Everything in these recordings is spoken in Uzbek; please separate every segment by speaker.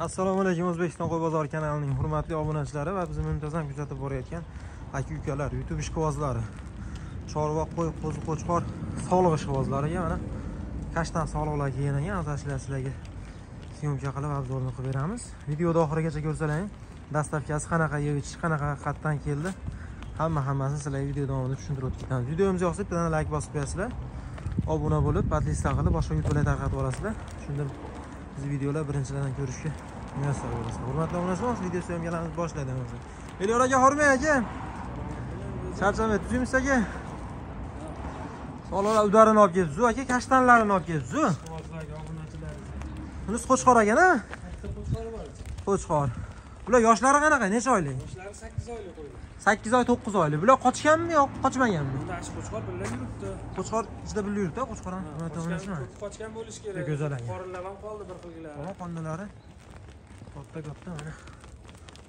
Speaker 1: assalomu alaykum o'zbekiston qo'y bozori kanalining hurmatli obunachilari va bizni muntazam kuzatib borayotgan aka ukalar youtube ishqibozlari chorva qo'y qo'zi qo'chqor sog'liq ishqibozlariga mana kashtan sog'liqlar kelgan ekan sizlarga syomka qilib obzorni qilib beramiz. Videoni oxirigacha ko'rsalang dastavkasi qanaqa yeb ichish qanaqa haqiqatdan keldi hamma hammasini sizlarga video davomida tushuntirib o'tib ketamiz videomiz yoqsa bittadan layk bosib qo'yasizlar obuna bo'lib podlista qilib boshqa youtubelarga tarqatib yuborasizlar shunda biz videolar birinchilardan ko'rishga muyassar bo'lasizlar hurmatli obunachilar video syomkalarimizni boshlaydi hozir elyor aka hormang aka charchamay tuzaymiz aka sog'liqlar udarini olib kelibsizu aka kashtanlarini olib kelibsizu bunisi qo'chqor ekan-a? qo'chqor bular yoshlari qanaqa necha oylik
Speaker 2: Yoshlari 8 oylik qo'ydi.
Speaker 1: sakkiz oy to'qqiz oylik bular qochganmi yo qochmaganmi
Speaker 2: qo'chqor birga yuribdi.
Speaker 1: qo'chqor ichida birga yuribdi qo'chqor ham
Speaker 2: Qochgan bo'lishi kerak.
Speaker 1: Go'zal aka.
Speaker 2: Qorinlab ham qoldi bir xilgilari.
Speaker 1: Mana qonnalari katta katta mana.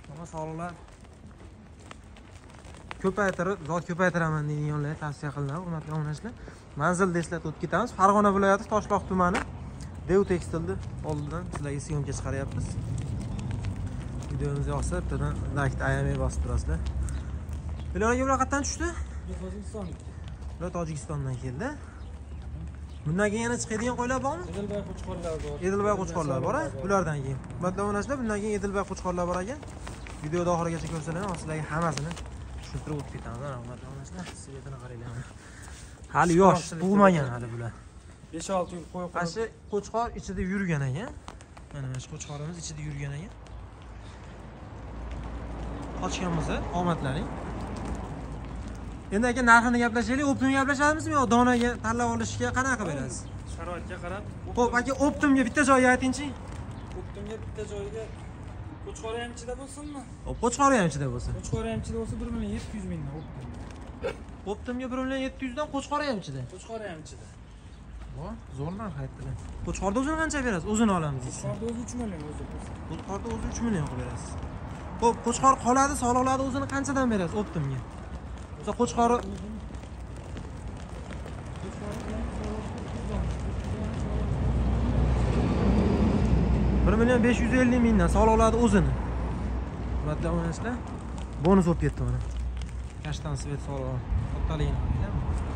Speaker 1: Mana sog'liqlar ko'paytirib, zot ko'paytiraman yo'llarga tavsiya qilinadi, hurmatli obunachilar. Manzilni eslatib o'tib ketamiz. Farg'ona viloyati Toshloq tumani Dev tekstilni oldidan sizlarga syomka chiqaryapmiz. Videomiz yoqsa bittadan laykni ayamay bosib turasizlar. Aka bular qayerdan tushdi? Bular Tojikistondan keldi. Bundan keyin yana chiqadigan qo'ylar bormi?
Speaker 2: Edilboy qo'chqorlar bor.
Speaker 1: Edilboy qo'chqorlar bor a bulardan keyin. Hurmatli obunachilar bundan keyin Edilboy qo'chqorlar bor ekan. Videoda oxirigacha ko'rsalar sizlarga hammasini tushuntirib o'tib ketamiz mana hurmatli obunachilar svetini qaranglar hali yosh tug'magan hali bular.
Speaker 2: 5-6 yil qo'y
Speaker 1: mana shu qo'chqor ichida yurgan ekan. Mana mana shu qo'chqorimiz ichida yurgan ekan. Ochgan bo'lsa omadlaring endi aka narxini gaplashaylik optimum gaplashadimizmi yo donaga tanlab olishga qanaqa berasiz
Speaker 2: sharoitga qarab.
Speaker 1: ho'p aka optimumga bitta joyi aytingchi
Speaker 2: Optimga bitta joyiga qo'chqor ham ichida bo'lsinmi?
Speaker 1: Hop, qo'chqori ham ichida bo'lsa.
Speaker 2: Qo'chqor ham ichida bo'lsa 1 million 700 mingdan optim.
Speaker 1: Optimga 1 million 700 dan qo'chqori ham ichida.
Speaker 2: Qo'chqor ham ichida.
Speaker 1: Zo'r narx aytdilar. Qo'chqorda o'zini qancha berasiz? O'zini olamiz.
Speaker 2: Qo'chqorda o'zi 3 million o'zi.
Speaker 1: Qo'chqorda o'zi 3 million qilib berasiz. Xo'p, qo'chqor qoladi, soliqlarni o'zini qanchadan berasiz Optimga? O'zi qo'chqori bir million besh yuz ellik mingdan soliqlarni o'zini. Hurmatli bonus bo'lib ketdi mana. Kashtan svet solig'i. Kattaligini hammasini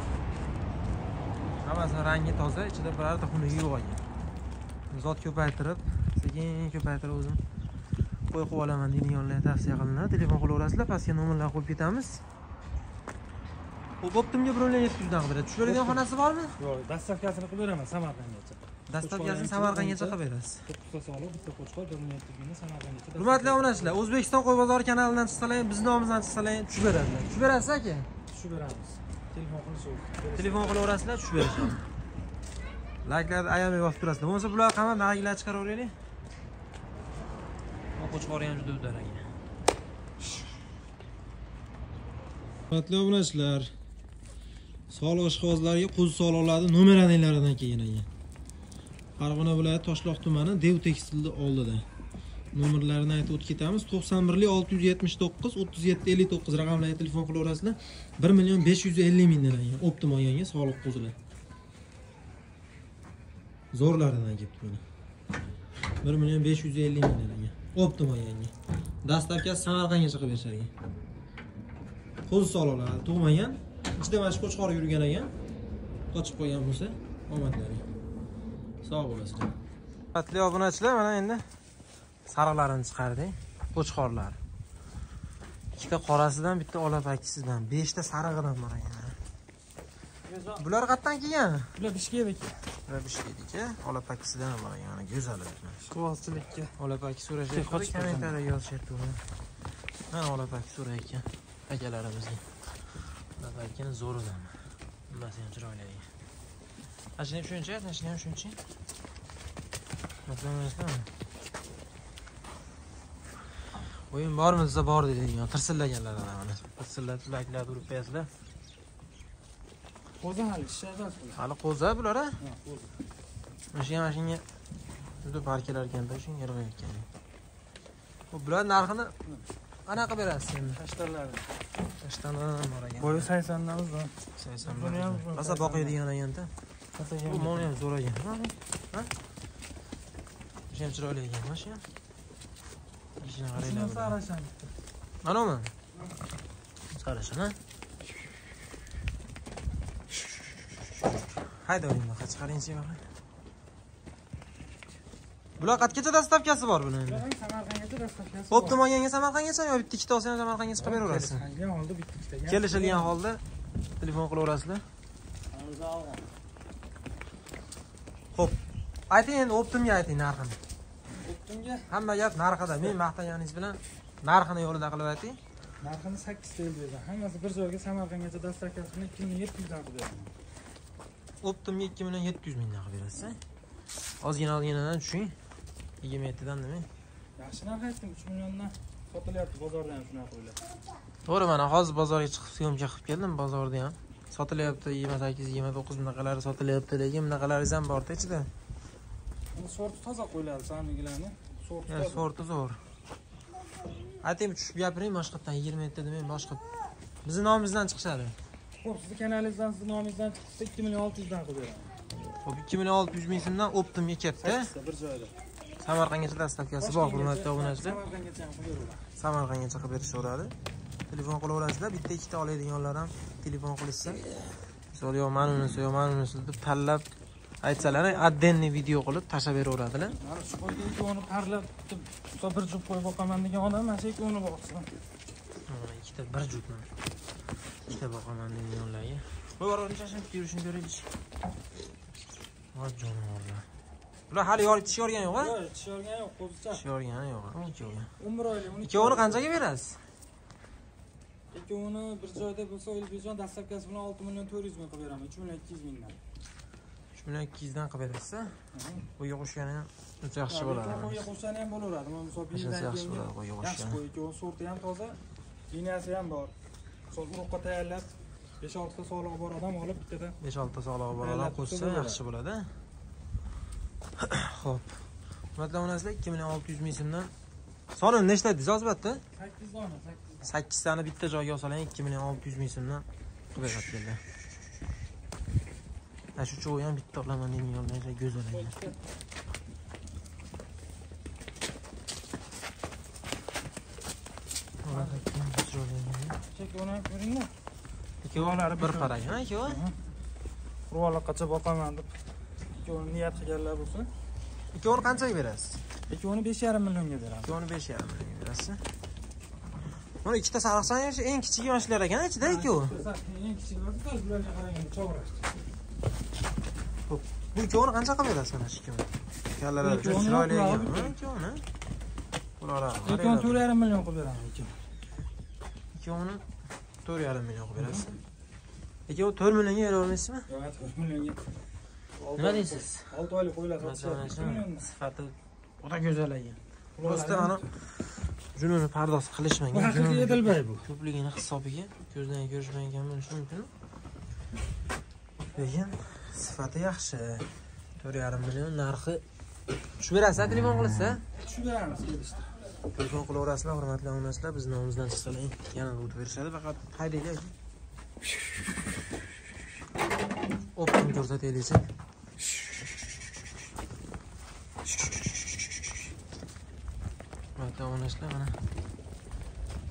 Speaker 1: Hammasi rangi toza, ichida birorta xunuk yo'q ekan. Zot ko'paytirib, sekin ko'paytirib o'zim qo'yib qilib olaman deydiganlar tavsiya qilinadi. Telefon qilaverasizlar, pastga nomerlar qo'yib ketamiz. Xo'p, optimga 1 million 700 dan qilib beradi. Tushiradigan xonasi bormi?
Speaker 2: Yo'q, dastavkasini qilib beraman Samarqandgacha.
Speaker 1: Dastavkasini Samarqandgacha qilib berasiz.
Speaker 2: Bitta soliq, bitta qo'chqor 1 million 700 mingdan Samarqandgacha.
Speaker 1: Hurmatli obunachilar, O'zbekiston qo'y bozori kanalidan chiqsalar ham, bizning nomimizdan chiqsalar ham tushib beradilar. Tushib berasiz aka?
Speaker 2: tushib beramiz. Telefon qilish
Speaker 1: Telefon qilaverasizlar, tushib berishadi. Layklarni ayamay bosib turasizlar. Bo'lmasa bular qamab narxlar chiqaraveraylik. Bu qo'chqori ham juda udar. Hurmatli obunachilar, soliq ishqibozlariga qo'zi soliqlarni nomeranilaridan kelgan ekan. Farg'ona viloyati Toshloq tumani Dev tekstilni oldida. Nomerlarini aytib o'tib ketamiz. 91 679 37 59 raqamlarga telefon qilaverasizlar. 1 million 550 mingdan ekan optim olganga soliq qo'zilar. Zo'rlaridan kelibdi mana. 1 million 550 mingdan ekan optim olganga. dastlabki Samarqandga chiqib berishar ekan. Qo'zi soliqlari tug'magan, ichida mana shu qo'chqor yurgan ekan. Qochib qo'ygan bo'lsa, omadlaring. Sog' bo'lasizlar. Hurmatli obunachilar, mana endi sariqlarini chiqardik. Qo'chqorlar. Ikkita qorasidan, bitta olapakisidan, 5 ta sarig'idan bor ekan. Bular qayerdan kelgan?
Speaker 2: Bular Bishkek
Speaker 1: Bular Bishkekniki, olapakisidan ham bor ekan. Mana go'zal.
Speaker 2: quvozchilikka.
Speaker 1: Olapaki
Speaker 2: Qochib
Speaker 1: kommentariyada yozishyapti. Mana olapaki so'rayotgan akalarimizning. Olapakini zo'ridan. Hammasi ham chiroyli ekan. Ashina ham shuncha, ashina ham shuncha. O'yin bormi desa bor deydigan qirsillaganlar mana qirsillatib laklab urib qo'yasizlar
Speaker 2: Qo'zi hali ishlayapti bular.
Speaker 1: hali qo'za bular a o'sha mashinaga juda barkalar ekan shunga yig'ayotgan bu bular narxini qanaqa berasiz endi
Speaker 2: Kashtanlari.
Speaker 1: Kashtanan bor ekan
Speaker 2: Bo'yi 80 dan uzun.
Speaker 1: sakson
Speaker 2: Buni ham uzun.
Speaker 1: rosa boqadigan ekanda bu mol ham zo'r ekan ha? O'sha ham chiroyli ekan mana shu ham ishini qaranglar
Speaker 2: sarasham.
Speaker 1: manami sarashana hayda unaqa chiqaringchi bular qachgacha dastavkasi bor buni endi.
Speaker 2: Samarqandgacha dastavkasi.
Speaker 1: bo'pti olganga samarqandgacha yo bitta ikkita olsa ham samarqandga chiqaverasiz
Speaker 2: Kelishgan holda bitta ikkita.
Speaker 1: kelishilgan holda telefon qilaverasizlar. Ho'p ayting endi optimga ayting narxini.
Speaker 2: O'ttimga
Speaker 1: hamma gap narxida. Men maqtaganingiz bilan narxini yo'lida qilib ayting.
Speaker 2: Narxini 8 ta berdim. Hammasi bir joyga Samarqandgacha dastavkasini 2700 dan qilib berdim.
Speaker 1: optimga ikki million yetti yuz mingdan qilib berasiz ozgina ozginadan tushing yigirma yettidan nima
Speaker 2: Yaxshi narx aytdim 3 milliondan sotilyapti bozorda ham shunaqa qo'ylar.
Speaker 1: to'g'ri mana hozir bozorga chiqib syomka qilib keldim bozorda ham sotilyapti yigirma sakkiz yigirma to'qqiz bunaqalari sotilyapti lekin bunaqalariz ham borda ichida
Speaker 2: sorti toza qo'yiladi samigilarni. Sorti
Speaker 1: sorti zo'r ayting tushib gapiring boshqatdan yigirma yetti demang boshqa bizni nomimizdan chiqishadi
Speaker 2: Xo'p, sizni kanalingizdan, sizni nomingizdan chiqsa 2 million 600 dan qilib beraman.
Speaker 1: hop ikki million olti yuz ming so'mdan optimga ketdi
Speaker 2: 8 ta bir joyda.
Speaker 1: Samarqandgacha dastavkasi bor hurmatli obunachilar
Speaker 2: Samarqandgacha qilib
Speaker 1: berishaveradi telefon qilaverasizlar bitta ikkita oladiganlar ham telefon qilishsa. Misol yo mana unisi yo mana unisi deb tanlab aytsalar отдельный video qilib tashlab beraveradilar.
Speaker 2: Mana shu qo'yga ikkovini bir juft qo'y boqaman degan odam mana shu ikkovini boqsin.
Speaker 1: Mana ikkita bir jutman ikkita boqaman deganlarga qo'y yuborib shashib yurishini ko'raylik. Voy jonivorlar bular hali tish yorgani yo'q a
Speaker 2: Yo'q, tish yorgan yo'q, qo'zicha.
Speaker 1: tish yorgani yo'q ikkovi
Speaker 2: 11 oylik, 12
Speaker 1: ikkovini qanchaga berasiz
Speaker 2: Ikkovini bir joyda bo'lsa, O'zbekiston dastavkasi bilan 6 million 400 ming qilib beraman. 3 million 200 mingdan.
Speaker 1: uch million ikki yuzdan qilib berasiz qo'yga qo'shgani ham o'ta yaxshi bo'ladi
Speaker 2: Qo'yga qo'shsani ham bo'laveradi.
Speaker 1: Shunisi yaxshi bo'ladi, qo'yga
Speaker 2: Yaxshi
Speaker 1: qo'shgani.
Speaker 2: qo'y, ikkovi sorti ham toza, liniyasi ham bor. Misol urug'qa tayyorlab 5-6 ta sog'lig'i bor odam olib bittadan
Speaker 1: besh oltita sog'lig'i bor odam qo'shsa yaxshi bo'ladi ho'p hurmatli onasizlar ikki million olti yuz ming so'mdan sonini nechta dedingiz ozibatda
Speaker 2: 8 dona, 8
Speaker 1: sakkiztani bitta joyga olsalar ikki million olti yuz ming so'mdan qilib beradilar ana shu cho'g'i ham bitta olaman degan yo'llar go'zal ekan
Speaker 2: Chek uni ko'ringlar.
Speaker 1: ikkovilari bir qarang ha ikkovi?
Speaker 2: Qurvonliqqacha boqaman deb ikkovini niyat qilganlar bo'lsa,
Speaker 1: ikkovini qanchaga berasiz?
Speaker 2: Ikkovini 5,5 millionga beraman.
Speaker 1: ikkovini besh yarim millionga berasiz buni ikkita sariqsan eng kichik yoshlar ekan ichida ikkovi.
Speaker 2: Eng bularga qaraganda chovrashdi.
Speaker 1: bu ikkovini qancha qilib berasiz mana shu ikkovini? Kallalari juda
Speaker 2: Ikkovini
Speaker 1: chiroyli ikkovini?
Speaker 2: Ikkovini 4,5 million qilib beraman ikkovini.
Speaker 1: ikkovini to'rt yarim million qilib berasiz. Ikkovi to'rt millionga beravermaysizmi
Speaker 2: Yo'q, 4 millionga.
Speaker 1: Nima deysiz?
Speaker 2: 6 oylik qo'ylar
Speaker 1: sifati juda go'zal ekan
Speaker 2: Qurollar
Speaker 1: просто mana jununi pardoz qilishmagan
Speaker 2: haqiqiy Edilbay bu.
Speaker 1: ko'pligini hisobiga ko'zdan ko'rishmagan bo'lishi mumkin. Lekin sifati yaxshi. To'rt yarim million narxi. Tushib berasizlar telefon qilishsa
Speaker 2: Shu beramiz kelishdi.
Speaker 1: telefon qilaverasizlar hurmatli onachilar bizni nomimizdan chiqsalar yana o'tib berishadi faqat haydanglar optim ko'rsataylikchi hurmatli onachilar mana.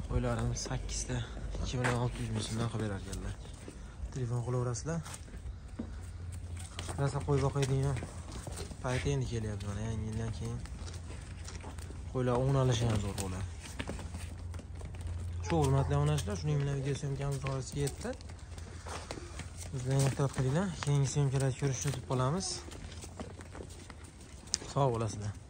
Speaker 1: Qo'ylarimiz sakkizta ikki million olti yuz ming so'mdan qilib berar ekanlar telefon qilaverasizlar rosa qo'y boqadigan payti endi kelyapti mana yangi yildan keyin. Qo'ylar o'nalishi ham zo'r bo'ladi. Shu hurmatli onachilar shuning bilan video syomkamiz oxiriga yetdi. Bizdan ehtiyot qilinglar keyingi syomkalarda ko'rishib qolamiz. Kutib qolamiz sog' bo'lasizlar